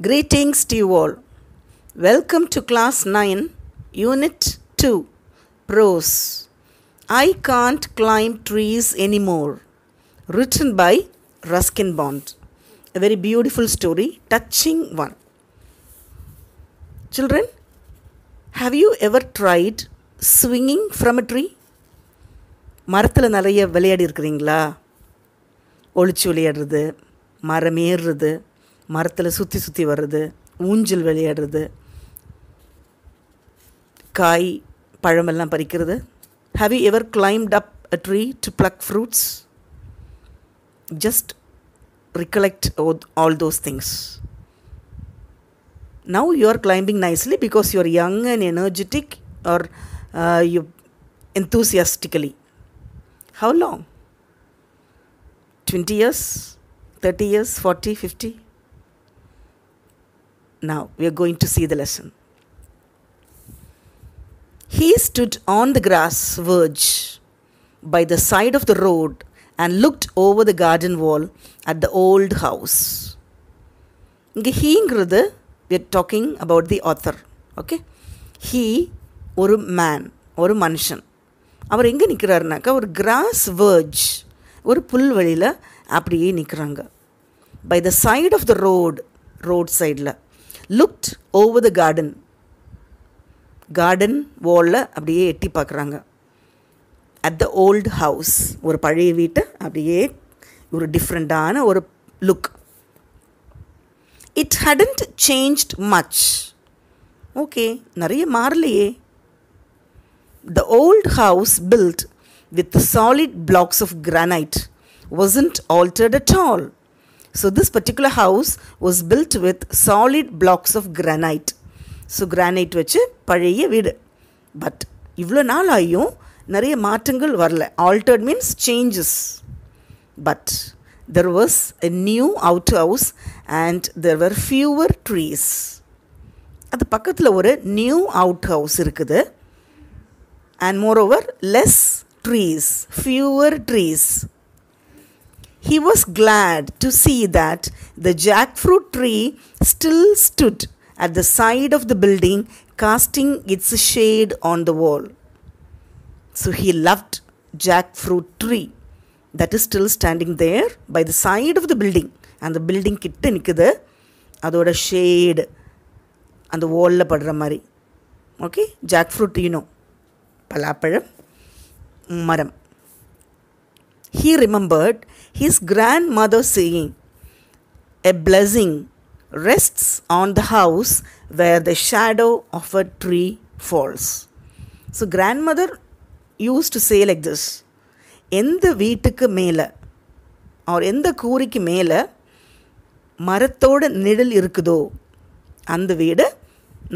Greetings to you all. Welcome to Class 9, Unit 2, Prose. I Can't Climb Trees Anymore. Written by Ruskin Bond. A very beautiful story, touching one. Children, have you ever tried swinging from a tree? மரத்தில் நிறைய விளையாடி இருக்கிறீங்களா ஒளிச்சு விளையாடுறது மரம் ஏறுறது மரத்தில் சுற்றி சுற்றி வர்றது ஊஞ்சல் விளையாடுறது காய் பழமெல்லாம் பறிக்கிறது have you ever climbed up a tree to pluck fruits just recollect all those things. Now you are climbing nicely because you are young and energetic or uh, you enthusiastically. How long? 20 years, 30 years, 40, 50? Now we are going to see the lesson. He stood on the grass verge by the side of the road and looked over the garden wall at the old house. இங்கே ஹீங்கிறது we are talking about the author okay he ஒரு man ஒரு மனுஷன் அவர் எங்கே நிற்கிறாருனாக்கா ஒரு cross வேர்ஜ் ஒரு புல்வெளியில் அப்படியே நிற்கிறாங்க by the side of the road road சைடில் looked over the garden garden வாலில் அப்படியே எட்டி பார்க்குறாங்க. அட் த ஓல்டு ஹவுஸ் ஒரு பழைய வீட்டை அப்படியே ஒரு டிஃப்ரெண்ட்டான ஒரு look it hadn't changed much okay நிறைய மாறலையே. The old house built with solid blocks of granite wasn't altered at all. So, this particular house was built with solid blocks of granite. So granite வச்சு பழைய வீடு. But இவ்வளோ நாள் ஆகியும் நிறைய மாற்றங்கள் வரல. Altered means changes but there was a new outhouse and there were fewer trees அது பக்கத்தில் ஒரு நியூ அவுட் ஹவுஸ் இருக்குது. And moreover less trees fewer trees He was glad to see that the jackfruit tree still stood at the side of the building, casting its shade on the wall. So he loved jackfruit tree that is still standing there by the side of the building. அந்த building கிட்ட நிற்குது அதோட shade அந்த வாலில் படுற மாதிரி okay jack fruit you know பலாப்பழம் மரம் he remembered his grandmother saying, A blessing rests on the house where the shadow of a tree falls. So, grandmother used to say like this எந்த வீட்டுக்கு மேலே அவர் எந்த கூரைக்கு மேலே மரத்தோட நிழல் இருக்குதோ அந்த வீடு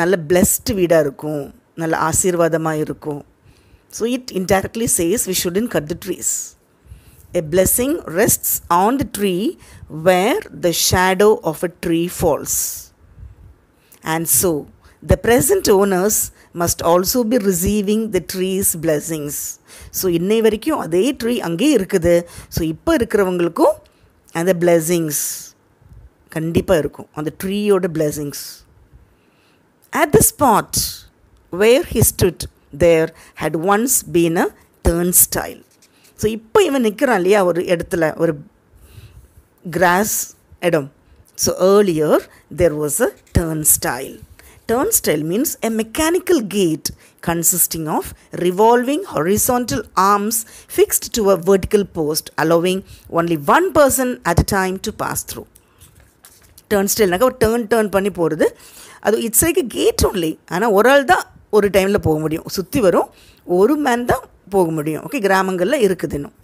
நல்ல பிளெஸ்டு வீடாக இருக்கும் நல்ல ஆசீர்வாதமாக இருக்கும் so it indirectly says we shouldn't cut the trees A blessing rests on the tree where the shadow of a tree falls. And so, the present owners must also be receiving the tree's blessings. So இன்னை வரைக்கும் அதே tree அங்கேயே இருக்குது so இப்போ இருக்கிறவங்களுக்கும் அந்த blessings கண்டிப்பாக இருக்கும் அந்த ட்ரீயோட blessings at the spot where he stood there had once been a turnstile so இப்போ இவன் நிற்கிறான் இல்லையா ஒரு இடத்துல ஒரு கிராஸ் இடம். So earlier there was a turnstile turnstile means a mechanical gate consisting of revolving horizontal arms fixed to a vertical post allowing only one person at a time to pass through turn ஒரு turn turn பண்ணி போகிறது அது it's like gate only ஆனால் ஒரு ஆள் தான் ஒரு டைமில் போக முடியும். சுற்றி வரும். ஒரு மேன் தான் போக முடியும். ஓகே கிராமங்களில் இருக்குது இன்னும்.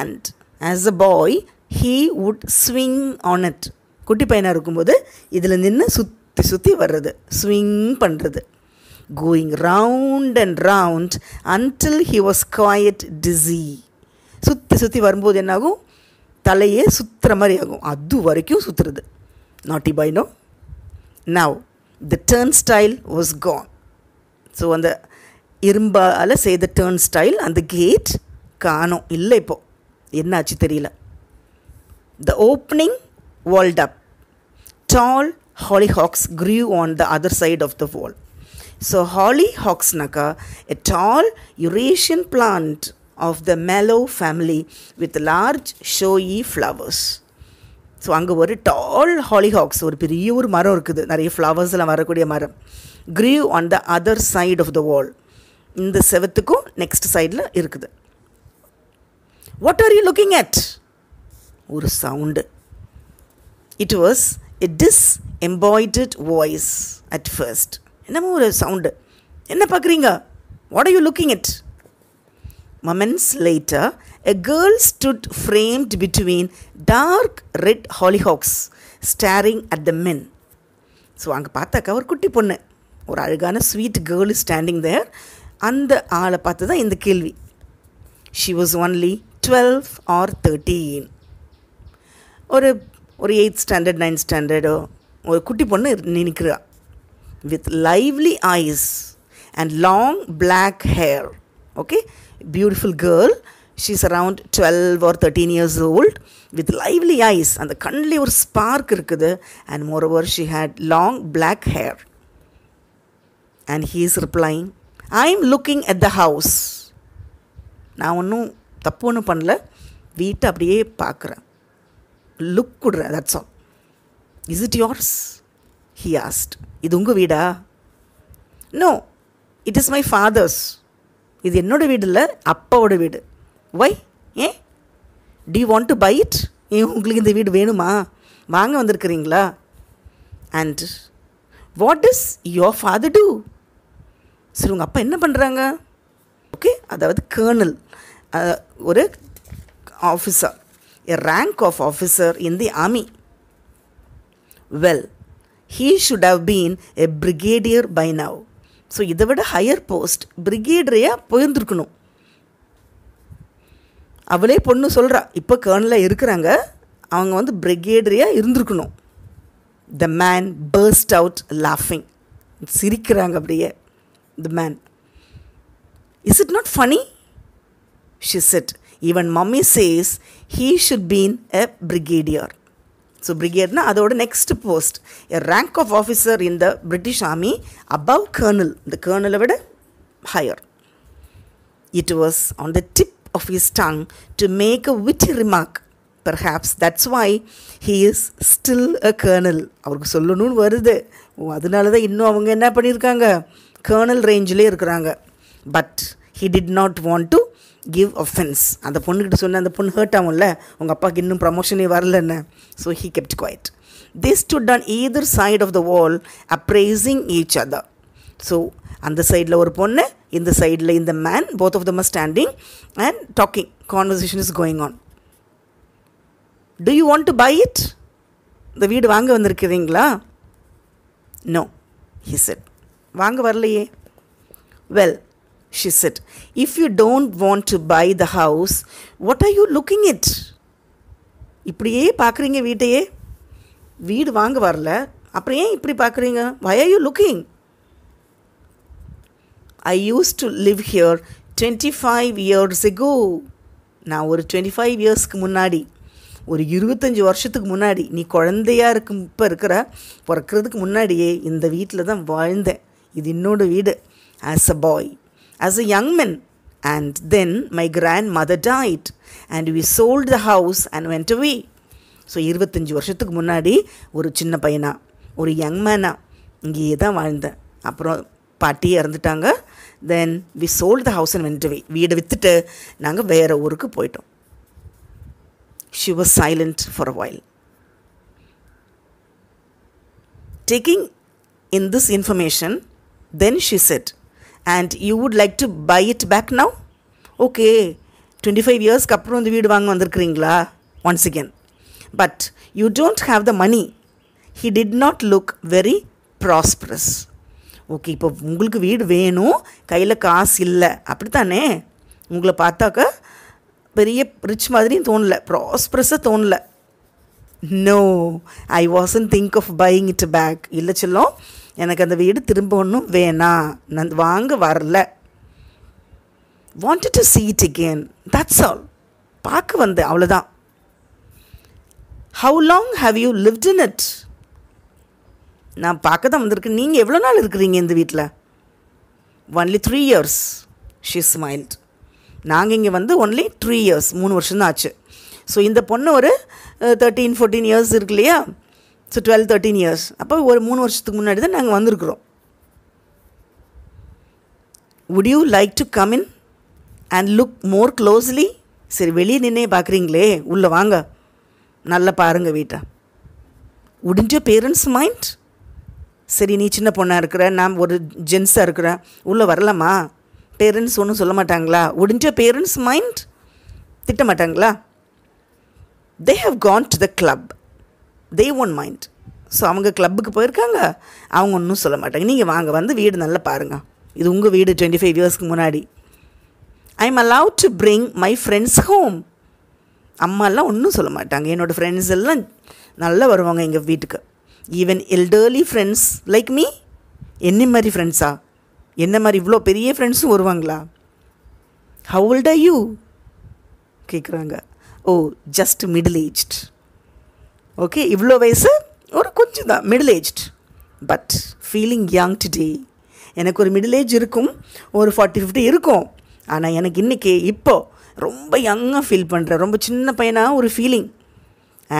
And as a boy he would swing on it குட்டி பையனாக இருக்கும்போது இதில் நின்று சுற்றி சுற்றி வர்றது ஸ்விங் பண்ணுறது going round and round until he was quite dizzy சுற்றி சுற்றி வரும்போது என்னாகும்? தலையே சுற்றுற மாதிரி ஆகும். அது வரைக்கும் சுற்றுறது naughty பாய்னோ now the turnstile was gone so அந்த இரும்பால் செய்த டேர்ன் ஸ்டைல் அந்த கேட் காணோம். இல்லை இப்போது என்னாச்சு தெரியல. The opening vault up tall hollyhocks grew on the other side of the the so ஹாலி ஹாக்ஸ்னாக்கா a tall Eurasian plant of the mallow family with large showy flowers so அங்கே ஒரு டால் ஹாலிஹாக்ஸ் ஒரு பெரிய ஒரு மரம் இருக்குது. நிறைய ஃப்ளவர்ஸ் எல்லாம் வரக்கூடிய மரம். Grew on the other side of the wall இந்த செவத்துக்கும் நெக்ஸ்ட் சைடில் இருக்குது. What are you looking at ஒரு sound it was a disembodied voice at first என்னமோ ஒரு சவுண்டு என்ன பார்க்குறீங்க? What are you looking it moments later a girl stood framed between dark red hollyhocks staring at the men so அங்கே பார்த்தாக்கா ஒரு குட்டி பொண்ணு. ஒரு அழகான ஸ்வீட் கேர்ள் ஸ்டாண்டிங் தேர் அந்த ஆளை பார்த்து தான் இந்த கேள்வி. She was only twelve or thirteen ஒரு ஒரு எயித் ஸ்டாண்டர்ட் நைன்த் ஸ்டாண்டர்டோ ஒரு குட்டி பொண்ணு நினைக்கிறா. With lively eyes and long black hair okay beautiful girl. She's around 12 or 13 years old. With lively eyes அந்த கண்ணிலே ஒரு ஸ்பார்க் இருக்குது. And moreover she had black hair and he he is I am looking at the house நான் ஒன்றும் தப்பு ஒன்றும் பண்ணல. வீட்டை அப்படியே பார்க்குறேன். Look கொடுறேன் that's all is it yours he asked இது உங்கள் வீடா? No it is my father's இது என்னோடய வீடு இல்லை அப்பாவோட வீடு. ஒய் ஏன்? Do want to buy it ஏன் உங்களுக்கு இந்த வீடு வேணுமா? வாங்க வந்திருக்கிறீங்களா? And what is your father do சரி உங்கள் அப்பா என்ன பண்ணுறாங்க ஓகே அதாவது கேர்னல் ஒரு officer a rank of officer in the army well he should have been a brigadier by now so இதை விட ஹையர் போஸ்ட் பிரிகேடரையாக போயிருந்துருக்கணும். அவளே பொண்ணு சொல்கிறா இப்போ கேர்னலாக இருக்கிறாங்க அவங்க வந்து பிரிகேடரியாக இருந்திருக்கணும். த மேன் பர்ஸ்ட் அவுட் லாஃபிங் சிரிக்கிறாங்க அப்படியே. The man is it not funny she said even mummy says he should been a brigadier so பிரிகேட்னா அதோட next post a rank of officer in the British army above colonel இந்த கர்னலை விட higher it was on the tip of his tongue to make a wit remark perhaps that's why he is still a colonel அவருக்கு சொல்லணும்னு வருது. ஓ அதனால தான் இன்னும் அவங்க என்ன பண்ணியிருக்காங்க? கர்னல் ரேஞ்சிலே இருக்கிறாங்க. But he did not want to give offence அந்த பொண்ணுக்கிட்ட சொன்ன அந்த பொண்ணு ஹர்ட் ஆகும்ல உங்கள் அப்பாவுக்கு இன்னும் ப்ரமோஷனே வரலன்னு. So he kept quiet this stood on either side of the wall appraising each other so அந்த சைடில் ஒரு பொண்ணு இந்த சைடில் இந்த man both of them are standing and talking conversation is going on do you want to buy it இந்த வீடு வாங்க வந்திருக்கிறீங்களா? நோ ஹி செட் வாங்க வரலையே. Well she said if you don't want to buy the house what are you looking it இப்படியே பார்க்குறீங்க வீட்டையே? வீடு வாங்க வரல. அப்புறம் ஏன் இப்படி பார்க்குறீங்க? Why are you looking I use to live here twenty five years ago நான் ஒரு டுவெண்ட்டி ஃபைவ் இயர்ஸ்க்கு முன்னாடி ஒரு இருபத்தஞ்சி வருஷத்துக்கு முன்னாடி நீ குழந்தையாக இருக்கும் இப்போ இருக்கிற பிறக்கிறதுக்கு முன்னாடியே இந்த வீட்டில் தான் வாழ்ந்தேன். இது என்னோட வீடு. As a boy as a a and then my grandmother grandmother and we we the house and and went away. ஸோ இருபத்தஞ்சி வருஷத்துக்கு முன்னாடி ஒரு சின்ன பையனா ஒரு யங் மேனா இங்கேயே தான் வாழ்ந்தேன் அப்புறம் பாட்டி இறந்துட்டாங்க. Then we sold the house and went away வீடை விற்றுட்டு நாங்கள் வேறு ஊருக்கு போயிட்டோம். She was silent for a while taking in this information then she said and you would like to buy it back now okay twenty five இயர்ஸ்க்கு அப்புறம் இந்த வீடு வாங்க வந்திருக்கிறீங்களா? Once again but you don't have the money he did not look very prosperous okay இப்போ உங்களுக்கு வீடு வேணும் கையில் காசு இல்லை. அப்படித்தானே? உங்களை பார்த்தாக்க பெரிய ரிச் மாதிரியும் தோணலை ப்ராஸ்பரஸாக தோணலை. No I wasn't think of buying it back இல்லை சொல்லும் எனக்கு அந்த வீடு திரும்ப ஒன்றும் வேணாம் நான் வாங்க வரல. Wanted to see it again that's all பார்க்க வந்தேன் அவ்வளோதான் how long have you lived in it நான் பார்க்க தான் வந்திருக்கேன். நீங்கள் எவ்வளோ நாள் இருக்கிறீங்க இந்த வீட்டில் only three years she smiled நாங்கள் இங்கே வந்து ஒன்லி த்ரீ இயர்ஸ் மூணு வருஷம் தான் ஆச்சு. ஸோ இந்த பொண்ணு ஒரு தேர்ட்டீன் ஃபோர்டீன் இயர்ஸ் இருக்கு இல்லையா? ஸோ டுவெல் தேர்ட்டீன் இயர்ஸ் அப்போ ஒரு மூணு வருஷத்துக்கு முன்னாடி தான் நாங்கள் வந்திருக்கிறோம். Would you like to come in and look more closely சரி வெளியே நின்னே பார்க்குறீங்களே. உள்ளே வாங்க. நல்லா பாருங்கள் வீட்டை. உடிஞ்ச பேரண்ட்ஸ் மைண்ட் சரி நீ சின்ன பொண்ணாக இருக்கிற நான் ஒரு ஜென்ஸாக இருக்கிறேன் உள்ளே வரலாமா? பேரண்ட்ஸ் ஒன்றும் சொல்ல மாட்டாங்களா? உடிஞ்ச பேரண்ட்ஸ் மைண்ட் திட்ட மாட்டாங்களா they have gone to the club they won't mind so அவங்க கிளப்புக்கு போயிருக்காங்க. அவங்க ஒன்றும் சொல்ல மாட்டாங்க. நீங்கள் வாங்க வந்து வீடு நல்லா பாருங்கள் இது உங்கள் வீடு டுவெண்ட்டி ஃபைவ் இயர்ஸ்க்கு முன்னாடி. I am allowed to bring my friends home அம்மாலாம் ஒன்றும் சொல்ல மாட்டாங்க. என்னோடய ஃப்ரெண்ட்ஸ் எல்லாம் நல்லா வருவாங்க எங்கள் வீட்டுக்கு. Even elderly friends like me என்ன மாதிரி ஃப்ரெண்ட்ஸா என்ன மாதிரி இவ்வளோ பெரிய ஃப்ரெண்ட்ஸும் வருவாங்களா? ஹவுல்ட் ஆர் யூ கேட்குறாங்க oh just middle aged okay இவ்வளோ வயசு ஒரு கொஞ்சம் தான் middle aged but feeling young today எனக்கு ஒரு மிடில் ஏஜ் இருக்கும் ஒரு ஃபார்ட்டி ஃபிஃப்டி இருக்கும். ஆனால் எனக்கு இன்றைக்கி இப்போது ரொம்ப யங்காக ஃபீல் பண்ணுறேன் ரொம்ப சின்ன பையனாக ஒரு feeling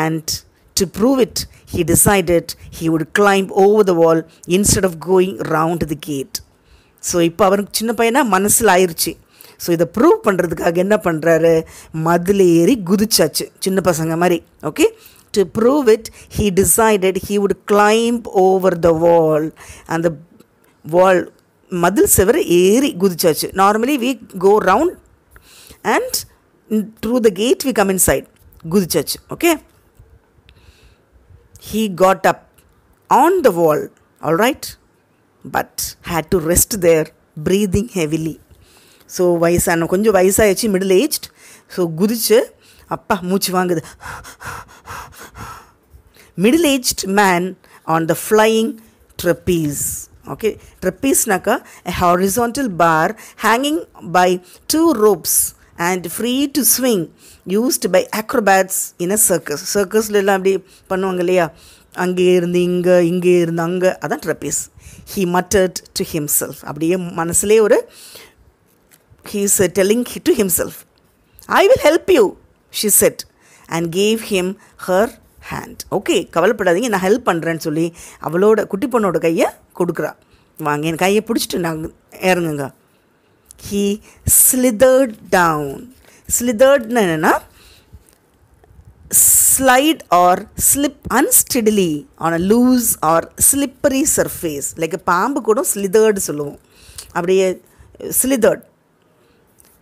and to prove it he decided he would climb over the wall instead of going round the gate so இப்போ அவருக்கு சின்ன பையனாக மனசில் ஆயிடுச்சு ஸோ இதை ப்ரூவ் பண்ணுறதுக்காக என்ன பண்ணுறாரு மதில் ஏறி குதிச்சாச்சு சின்ன பசங்க மாதிரி. Okay To prove it he decided he would climb over the wall அந்த வால் மதில் செவரை ஏறி குதிச்சாச்சு normally we go round and through the gate we come inside குதிச்சாச்சு okay he got up on the wall, all right, but had to rest there, breathing heavily. So வயசான கொஞ்சம் வயசாகிடுச்சு middle aged so குதிச்சு அப்பா மூச்சு வாங்குது. Middle aged man on the flying trapeze okay ட்ரெப்பீஸ்னாக்கா a horizontal bar hanging by two ropes and free to swing used by acrobats in a circus சர்க்கஸ்லாம் அப்படி பண்ணுவாங்க இல்லையா? அங்கே இருந்து இங்கே இங்கே இருந்து அங்கே. அதான் trapeze he muttered to himself அப்படியே மனசுலேயே ஒரு he's telling to himself I will help you she said and gave him her hand okay கவலைப்படாதீங்க நான் ஹெல்ப் பண்ணுறேன்னு சொல்லி அவளோட குட்டி பொண்ணோட கையை கொடுக்குறா. வாங்க என் கையை பிடிச்சிட்டு நாங்கள் இறங்குங்க. ஹீ ஸ்லிதர்ட் டவுன் ஸ்லிதர்ட்னு என்னென்னா slide or slip unsteadily on a loose or slippery surface like பாம்பு கூட ஸ்லிதர்டு சொல்லுவோம். அப்படியே slithered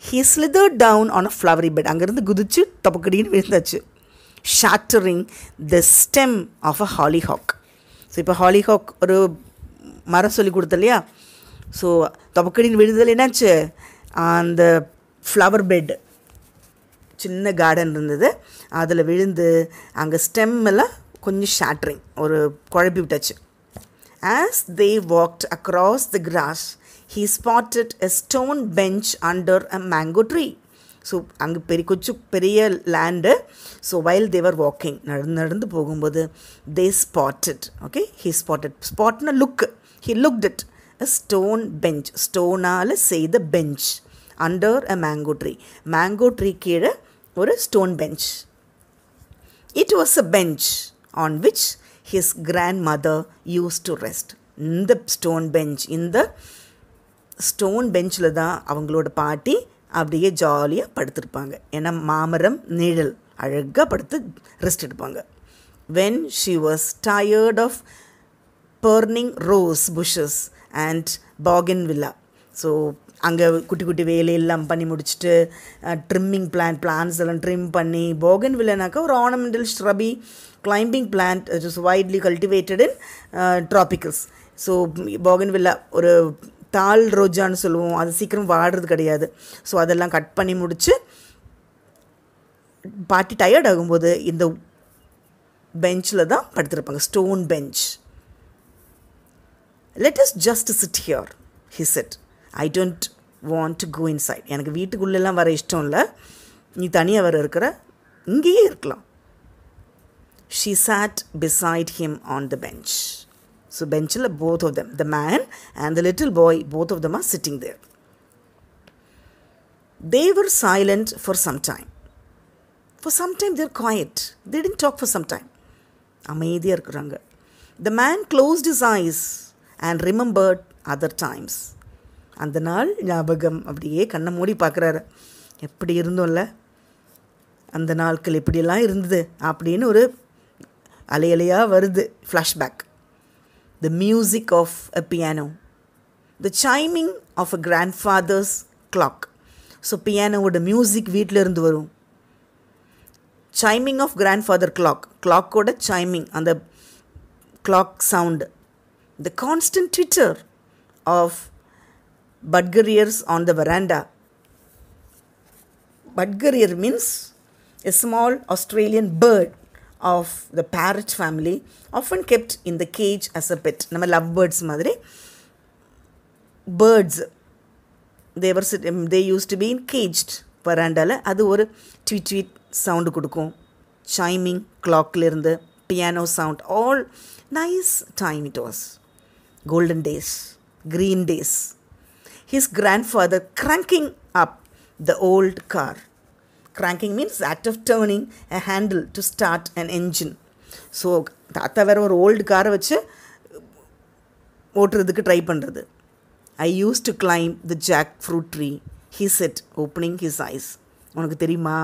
he slither down on a flowery bed அங்கேருந்து குதிச்சு தொப்பக்கடின்னு விழுந்தாச்சு. Shattering the stem of a hollyhock so இப்போ ஹாலிஹாக் ஒரு மரம் சொல்லி கொடுத்த இல்லையா? ஸோ தொப்பக்கடின்னு விழுந்ததில் என்னாச்சு? அந்த ஃப்ளவர் பெட் சின்ன கார்டன் இருந்தது. அதில் விழுந்து அங்கே ஸ்டெம் எல்லாம் கொஞ்சம் ஷாட்ரிங் ஒரு குழப்பி விட்டாச்சு. As they walked across the grass he spotted a stone bench under a mango tree. So அங்கே பெரிய கொஞ்சம் பெரிய land so while they're walking நடந்து நடந்து போகும்போது they spotted okay he spotted ஸ்பாட்னா look he looked it a stone bench ஸ்டோனால் செய்த bench under a mango tree mango tree கீழே ஒரு stone bench it was a bench on which his grandmother use to rest இந்த stone bench இந்த stone பெஞ்சில் தான் அவங்களோட பாட்டி அப்படியே ஜாலியாக படுத்திருப்பாங்க. ஏன்னா மாமரம் நிழல் அழகாக படுத்து ரெஸ்ட் எடுப்பாங்க. When she was tired of burning rose bushes and bougainvillea so அங்கே குட்டி குட்டி வேலையெல்லாம் பண்ணி முடிச்சுட்டு ட்ரிம்மிங் பிளான்ட் பிளான்ஸ் எல்லாம் ட்ரிம் பண்ணி போகன் வில்லனாக்கா ஒரு ornamental shrubby climbing plant is widely cultivated in tropicals so bougainvillea ஒரு தாள் ரோஜான்னு சொல்லுவோம். அது சீக்கிரம் வாடுறது கிடையாது. ஸோ அதெல்லாம் கட் பண்ணி முடித்து பாட்டி டயர்ட் ஆகும்போது இந்த பெஞ்சில் தான் படுத்திருப்பாங்க. Stone bench let us just sit here he said I don't want to go inside எனக்கு வீட்டுக்குள்ளெல்லாம் வர இஷ்டம் இல்லை. நீ தனியாக வர இருக்கிற இங்கேயே இருக்கலாம். She sat beside him on the bench so பெஞ்சில் both of them the man and the little boy both of them are sitting there. They were silent for some time. For some time they're quiet. They didn't talk for some time. அமைதியாக இருக்கிறாங்க. The man closed his eyes and remembered other times அந்த நாள் ஞாபகம் அப்படியே கண்ணை மூடி பார்க்குறாரு. எப்படி இருந்தோம்ல? அந்த நாட்கள் இப்படியெல்லாம் இருந்தது? அப்படின்னு ஒரு அலையலையாக வருது flashback the music of a piano the chiming of a grandfather's clock so பியானோவோட music வீட்டில் இருந்து வரும். Chiming of grandfather clock கிளாக்கோட chiming. அந்த clock sound the constant twitter of budgerigars on the veranda Budgerier means a small Australian bird. Of the parrot family often kept in the cage as a pet நம்ம love birds மாதிரி birds they're sit they use to be in caged வராண்டால் அது ஒரு tweet tweet sound கொடுக்கும் chiming கிளாக்லேருந்து piano sound all nice time it was golden days green days his grandfather cranking up the old car Cranking means act of turning a handle to start an engine. So தாத்தா வேறு ஒரு old காரை வச்சு ஓட்டுறதுக்கு try பண்ணுறது I use to climb the jackfruit tree he said opening his eyes உனக்கு தெரியுமா?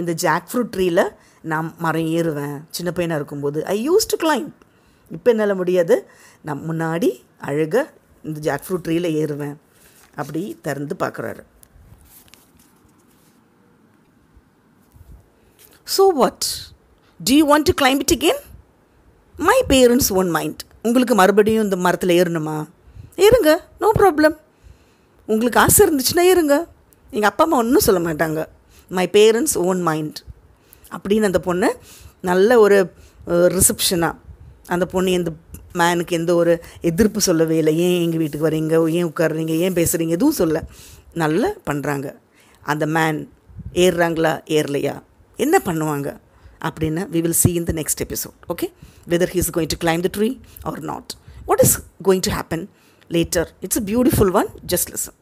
இந்த ஜாக் ஃப்ரூட் ட்ரீயில் நான் மரம் ஏறுவேன். சின்ன பையனாக இருக்கும்போது. ஐ யூஸ் டு கிளைம் இப்போ என்னால் முடியாது. நான் முன்னாடி அழகாக இந்த ஜாக் ஃப்ரூட் ட்ரீயில் ஏறுவேன். அப்படி திறந்து பார்க்குறாரு. So what do you want to climb it again my parents won't mind உங்களுக்கு மறுபடியும் இந்த மரத்தில் ஏறணுமா? ஏறுங்க நோ ப்ராப்ளம் உங்களுக்கு ஆசை இருந்துச்சுன்னா ஏறுங்க. எங்கள் அப்பா அம்மா ஒன்றும் சொல்ல மாட்டாங்க. மை பேரண்ட்ஸ் ஓன் மைண்ட் அப்படின்னு அந்த பொண்ணு நல்ல ஒரு ரிசப்ஷனாக அந்த பொண்ணு எந்த மேனுக்கு எந்த ஒரு எதிர்ப்பு சொல்லவே இல்லை. ஏன் எங்கள் வீட்டுக்கு வரீங்க? ஏன் உட்காருறீங்க? ஏன் பேசுகிறீங்க எதுவும் சொல்ல. நல்லா பண்ணுறாங்க அந்த மேன் ஏறுறாங்களா? ஏறலையா? என்ன பண்ணுவாங்க அப்படின்னு we will see in the next episode okay whether he is going to climb the tree or not what is going to happen later it's a beautiful one just listen